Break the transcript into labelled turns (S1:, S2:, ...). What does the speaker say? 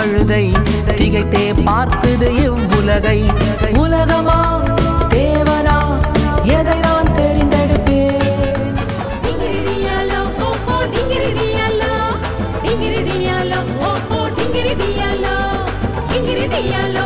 S1: கழுதை திகைத்தே பார்க்குது இவ்வுலகை உலகமா? தேவனா? எதை நான் தெரிந்தெடுப்பேன்?
S2: டிங்கிரிடியாலோ.